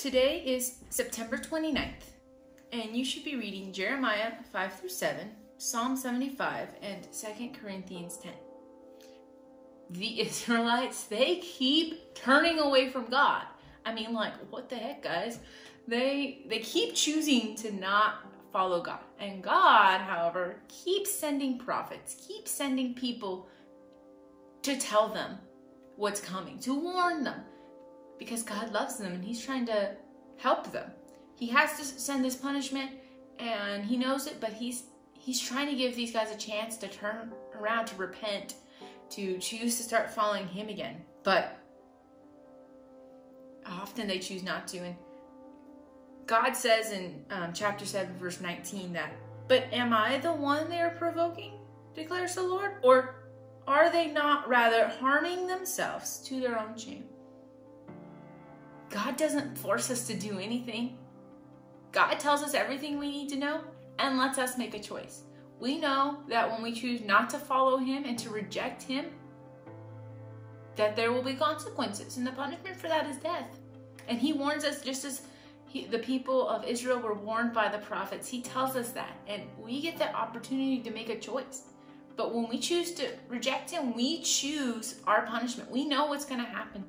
Today is September 29th, and you should be reading Jeremiah 5 through 7, Psalm 75, and 2 Corinthians 10. The Israelites, they keep turning away from God. I mean, like, what the heck, guys? They they keep choosing to not follow God. And God, however, keeps sending prophets, keeps sending people to tell them what's coming, to warn them, because God loves them and He's trying to help them. He has to send this punishment and He knows it, but He's He's trying to give these guys a chance to turn around, to repent, to choose to start following Him again. But often they choose not to. And God says in um, chapter 7, verse 19 that, But am I the one they are provoking? declares the Lord. Or are they not rather harming themselves to their own shame? God doesn't force us to do anything. God tells us everything we need to know and lets us make a choice. We know that when we choose not to follow Him and to reject Him, that there will be consequences, and the punishment for that is death. And He warns us just as he, the people of Israel were warned by the prophets. He tells us that, and we get the opportunity to make a choice. But when we choose to reject Him, we choose our punishment. We know what's going to happen.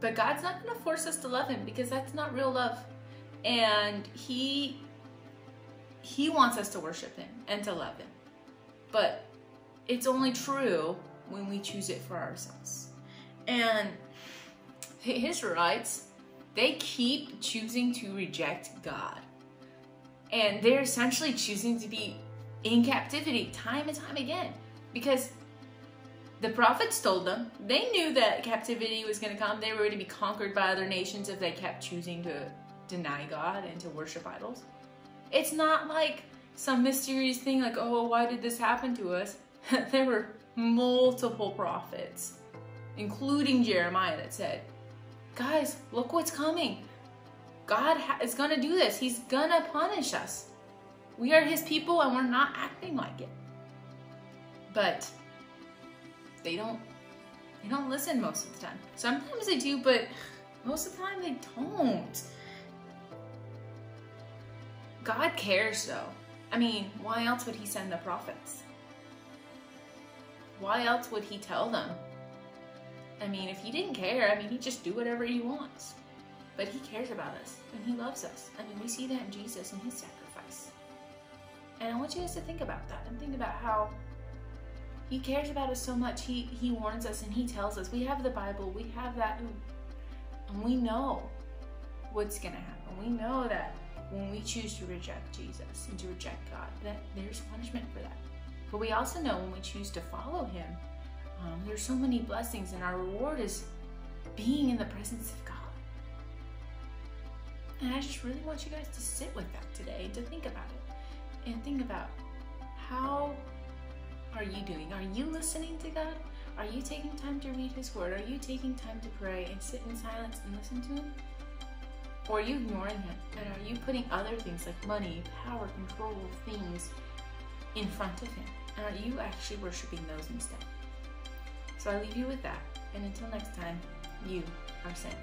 But God's not going to force us to love him because that's not real love. And he he wants us to worship him and to love him. But it's only true when we choose it for ourselves. And the Israelites, they keep choosing to reject God. And they're essentially choosing to be in captivity time and time again because the prophets told them they knew that captivity was going to come. They were going to be conquered by other nations if they kept choosing to deny God and to worship idols. It's not like some mysterious thing like, oh, why did this happen to us? there were multiple prophets, including Jeremiah, that said, guys, look what's coming. God is going to do this. He's going to punish us. We are his people and we're not acting like it. But they don't they don't listen most of the time. Sometimes they do, but most of the time they don't. God cares though. I mean, why else would he send the prophets? Why else would he tell them? I mean, if he didn't care, I mean, he'd just do whatever he wants. But he cares about us and he loves us. I mean, we see that in Jesus and his sacrifice. And I want you guys to think about that and think about how he cares about us so much. He he warns us and he tells us. We have the Bible. We have that and we know what's going to happen. We know that when we choose to reject Jesus and to reject God, that there's punishment for that. But we also know when we choose to follow him, um, there's so many blessings and our reward is being in the presence of God. And I just really want you guys to sit with that today and to think about it. And think about how are you doing? Are you listening to God? Are you taking time to read His Word? Are you taking time to pray and sit in silence and listen to Him? Or are you ignoring Him? And are you putting other things like money, power, control, things in front of Him? And are you actually worshiping those instead? So I leave you with that. And until next time, you are sent.